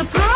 the pro